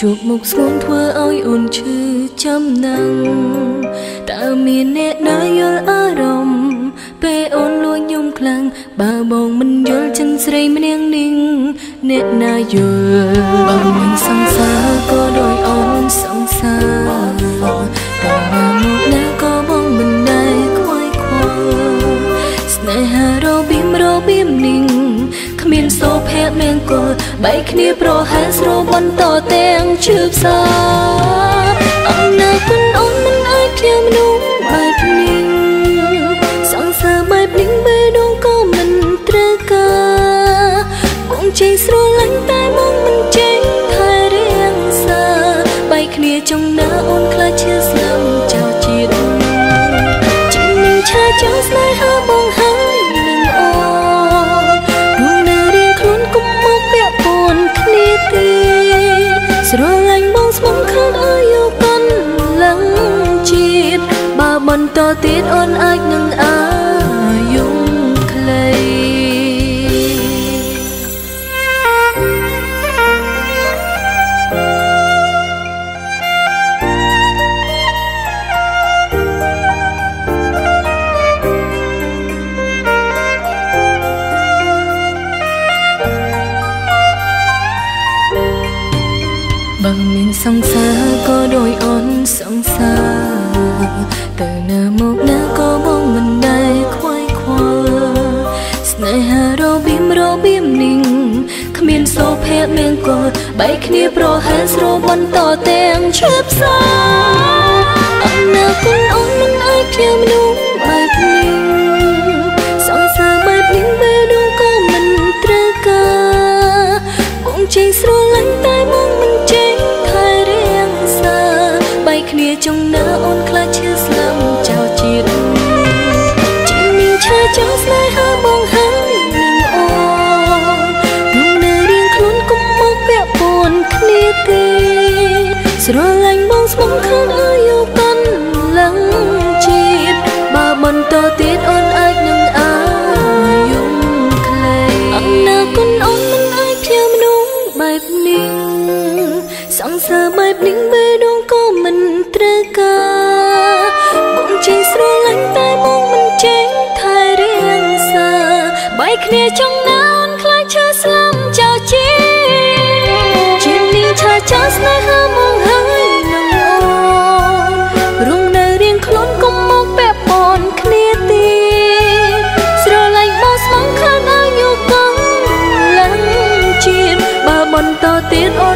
ជួបមុខស្ងួនធ្វើឲ្យអូនឈឺចំណាំងតើមានអ្នកណាយល់អារម្មណ៍ពេលអូនលួចយំខ្លាំងបើបងមិនយល់ចិនស្រីម្នាក់នេះអ្នកណាយល់បើមិនសង្សារក៏ដោយអូនសង្សារតើណាមកណាក៏បងមិនដែលខ្វាយខ្វល់ស្នេហារបៀមរបៀមនេះ គ្មានសោភ័ក្រមង្គលបែកគ្នាប្រហែលស្របន្តទាំងជឿផ្សាអំណាចមិនអូនមិនអាចជាមនុស្ស បើបន្តទៀតអូនអាចនឹងអាយុខ្លីបើ មានសង្សារក៏ដោយអូនសង្សារទៅណាមកណាក៏បងមិនដែលខ្វាយខ្វល់ស្នេហារបៀមរបៀមនេះគ្មានសោភ័ក្រមង្គលបែកគ្នាប្រហែលស្របន្តទាំងឈឺផ្សាអំណាគុណអូនមិនអាចជាមនុស្ស គ្នាចង់ណាអូនខ្លាចឈឺស្លាប់ចោលជាតិជាមានឆាចោលស្នេហាបងហើយនឹងអូនរួមនៅរៀងខ្លួនកុំមកពាក់ព័ន្ធគ្នាទេស្រលាញ់បងស្មងខាងអាយុកាន់ឡើងជាតិបើបន្តទៀតអូនអាចនឹងអាយុខ្លីអនាគតអូនមិនអាចជាមនុស្សបែបនេះសង្សារបែបនេះ គ្នាចង់ណាអូនខ្លាចឈឺស្លាប់ចោលជាជានេះឆាចោលស្នេហាមកហើយនឹងអូនរួមនៅរៀងខ្លួនកុំមកពាក់ព័ន្ធគ្នាទេស្រឡាញ់បងស្មងខានអាយុកង់ឡើងជាតិបើបន្តទៀតអូន